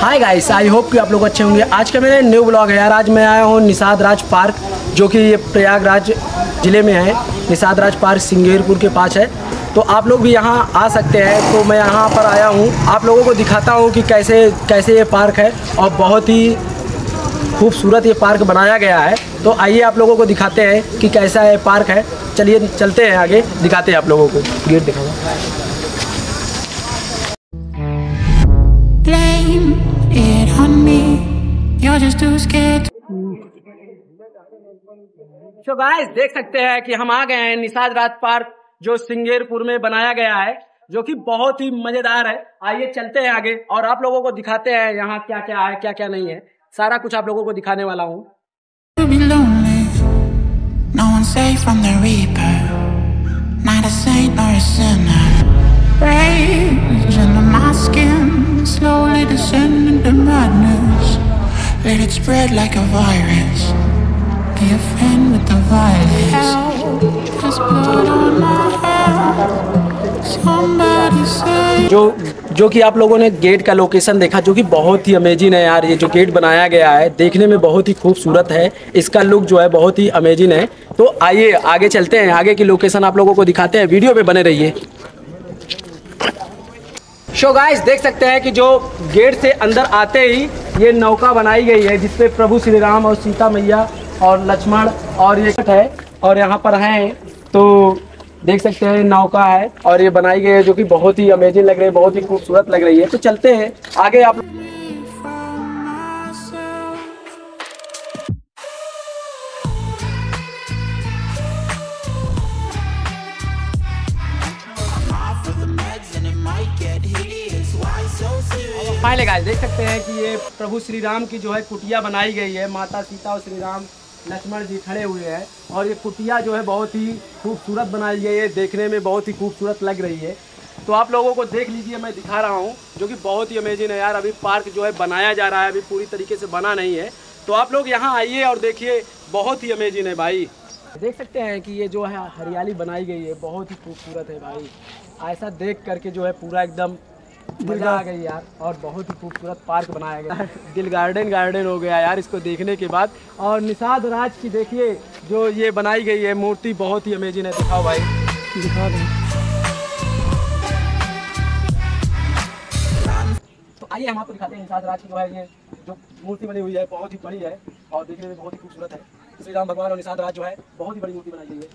Hi guys I hope कि आप लोग अच्छे होंगे। आज का मेरा न्यू ब्लॉग है यार। आज मैं आया हूँ निषाद राज पार्क, जो कि ये प्रयागराज ज़िले में है। निषाद राज पार्क सिंगेरपुर के पास है। तो आप लोग भी यहाँ आ सकते हैं। तो मैं यहाँ पर आया हूँ। आप लोगों को दिखाता हूँ कि कैसे कैसे ये पार्क है और बहुत ही खूबसूरत ये पार्क बनाया गया है। तो आइए आप लोगों को दिखाते हैं कि कैसा ये पार्क है। चलिए, चलते हैं आगे। दिखाते हैं आप लोगों को। गेट दिखाऊँगा just too देख सकते हैं कि हम आ गए हैं निषाद राज पार्क जो सिंगेरपुर में बनाया गया है जो कि बहुत ही मज़ेदार है। आइए चलते हैं आगे और आप लोगों को दिखाते हैं यहाँ क्या क्या है क्या क्या नहीं है। सारा कुछ आप लोगों को दिखाने वाला हूँ। Let it spread like a virus. Be a friend with the violence. There's blood on my hands. Somebody say. जो जो कि आप लोगों ने गेट का लोकेशन देखा, जो कि बहुत ही अमेजिंग है यार, ये जो गेट बनाया गया है, देखने में बहुत ही खूबसूरत है इसका लुक जो है बहुत ही अमेजिंग है तो आइए, आगे चलते हैं आगे की लोकेशन आप लोगों को दिखाते हैं वीडियो पे बने रहिए शो गाइस देख सकते हैं कि जो गेट से अंदर आते ही ये नौका बनाई गई है, जिसपे प्रभु श्री राम और सीता मैया और लक्ष्मण और ये है और यहाँ पर हैं तो देख सकते हैं नौका है और ये बनाई गई है जो कि बहुत ही अमेजिंग लग रही है, बहुत ही खूबसूरत लग रही है। तो चलते हैं, आगे आप फाइनली गाइस देख सकते हैं कि ये प्रभु श्री राम की जो है कुटिया बनाई गई है। माता सीता और श्री राम लक्ष्मण जी खड़े हुए हैं और ये कुटिया जो है बहुत ही खूबसूरत बनाई गई है। देखने में बहुत ही खूबसूरत लग रही है। तो आप लोगों को देख लीजिए, मैं दिखा रहा हूँ, जो कि बहुत ही अमेजिंग है यार। अभी पार्क जो है बनाया जा रहा है, अभी पूरी तरीके से बना नहीं है। तो आप लोग यहाँ आइए और देखिए, बहुत ही अमेजिंग है भाई। देख सकते हैं कि ये जो है हरियाली बनाई गई है, बहुत ही खूबसूरत है भाई। ऐसा देख करके जो है पूरा एकदम मज़ा आ गई यार और बहुत ही खूबसूरत पार्क बनाया गया। दिल गार्डन गार्डन हो गया यार इसको देखने के बाद। और निषाद राज की देखिए जो ये बनाई गई है मूर्ति बहुत ही अमेजिंग है। दिखाओ भाई। दिखा दो। तो आइए हम आपको दिखाते हैं निषाद राज की जो है ये जो मूर्ति बनी हुई है बहुत ही बड़ी है और देखने में बहुत ही खूबसूरत है। श्री राम भगवान और निषाद राज जो है बहुत ही बड़ी मूर्ति बनाई गई है।